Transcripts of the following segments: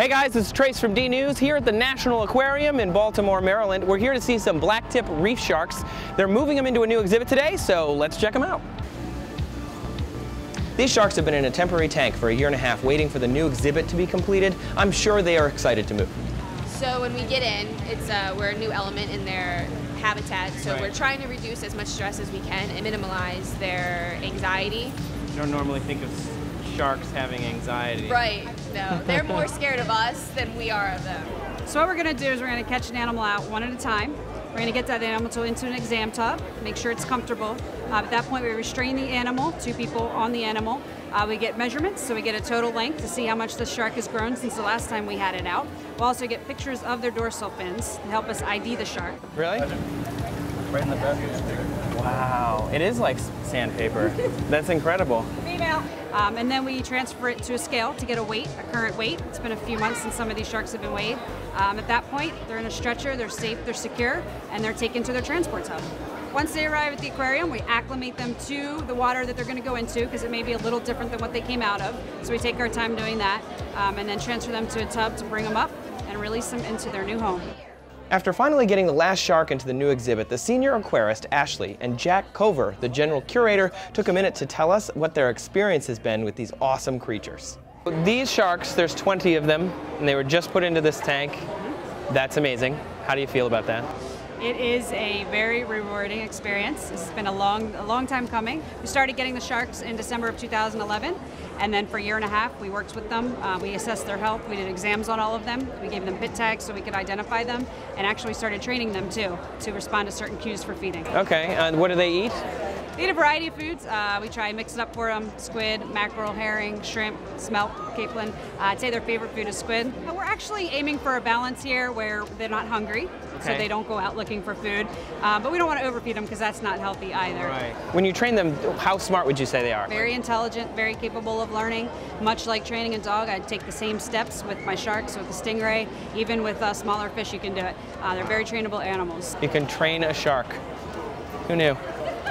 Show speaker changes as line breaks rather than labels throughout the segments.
Hey guys, this is Trace from D News here at the National Aquarium in Baltimore, Maryland. We're here to see some blacktip reef sharks. They're moving them into a new exhibit today, so let's check them out. These sharks have been in a temporary tank for a year and a half waiting for the new exhibit to be completed. I'm sure they are excited to move.
So when we get in, it's uh, we're a new element in their habitat. So
Right.
we're trying to reduce as much stress as we can and minimize their anxiety.
You don't normally think of sharks having anxiety.
Right. No, they're more scared of us than we are of them.
So what we're going to do is we're going to catch an animal out one at a time. We're going to get that animal to, into an exam tub, make sure it's comfortable. Uh, at that point, we restrain the animal, two people on the animal. Uh, we get measurements, so we get a total length to see how much the shark has grown since the last time we had it out. We'll also get pictures of their dorsal fins to help us ID the shark.
Really? Right in the back. Wow, it is like sandpaper. That's incredible.
Female. Um, and then we transfer it to a scale to get a weight, a current weight. It's been a few months since some of these sharks have been weighed. Um, at that point, they're in a stretcher, they're safe, they're secure, and they're taken to their transport hub. Once they arrive at the aquarium, we acclimate them to the water that they're going to go into because it may be a little different than what they came out of. So we take our time doing that um, and then transfer them to a tub to bring them up and release them into their new home.
After finally getting the last shark into the new exhibit, the senior aquarist, Ashley, and Jack Cover, the general curator, took a minute to tell us what their experience has been with these awesome creatures. These sharks, there's 20 of them, and they were just put into this tank. That's amazing. How do you feel about that?
It is a very rewarding experience. It's been a long, a long time coming. We started getting the sharks in December of 2011, and then for a year and a half, we worked with them. Uh, we assessed their health. We did exams on all of them. We gave them PIT tags so we could identify them, and actually started training them too to respond to certain cues for feeding.
Okay, and what do they eat?
They eat a variety of foods. Uh, we try and mix it up for them: squid, mackerel, herring, shrimp, smelt, capelin. Uh, I'd say their favorite food is squid. Uh, we're actually aiming for a balance here where they're not hungry, so they don't go out looking for food. Uh, but we don't want to overfeed them because that's not healthy either. Right.
When you train them, how smart would you say they are?
Very intelligent, very capable of learning. Much like training a dog, I'd take the same steps with my sharks, with the stingray, even with uh, smaller fish, you can do it. Uh, they're very trainable animals.
You can train a shark. Who knew?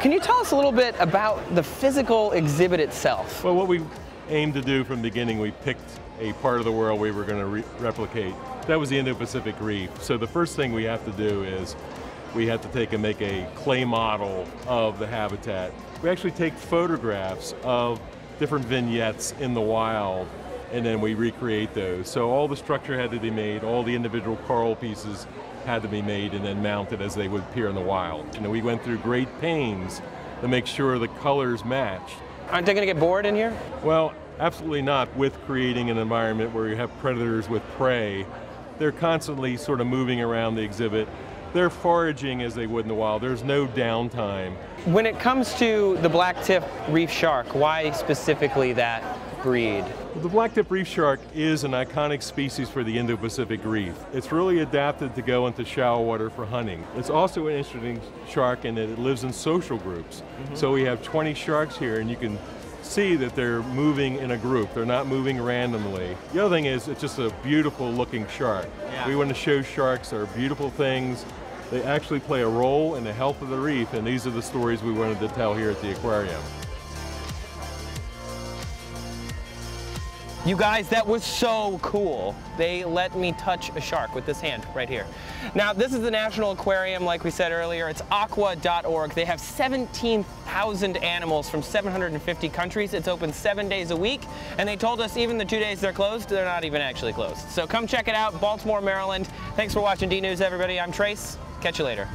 Can you tell us a little bit about the physical exhibit itself?
Well, what we aimed to do from the beginning, we picked a part of the world we were going to re- replicate. That was the Indo-Pacific Reef. So the first thing we have to do is we have to take and make a clay model of the habitat. We actually take photographs of different vignettes in the wild and then we recreate those. So all the structure had to be made, all the individual coral pieces had to be made and then mounted as they would appear in the wild. And we went through great pains to make sure the colors matched.
Aren't they going to get bored in here?
Well, absolutely not with creating an environment where you have predators with prey. They're constantly sort of moving around the exhibit. They're foraging as they would in the wild. There's no downtime.
When it comes to the black tip reef shark, why specifically that breed?
The blacktip reef shark is an iconic species for the Indo-Pacific Reef. It's really adapted to go into shallow water for hunting. It's also an interesting shark in that it lives in social groups. Mm-hmm. So we have 20 sharks here and you can see that they're moving in a group. They're not moving randomly. The other thing is it's just a beautiful looking shark.
Yeah.
We want to show sharks are beautiful things. They actually play a role in the health of the reef and these are the stories we wanted to tell here at the aquarium.
You guys, that was so cool. They let me touch a shark with this hand right here. Now, this is the National Aquarium, like we said earlier. It's aqua.org. They have 17,000 animals from 750 countries. It's open seven days a week. And they told us even the two days they're closed, they're not even actually closed. So come check it out, Baltimore, Maryland. Thanks for watching D News, everybody. I'm Trace. Catch you later.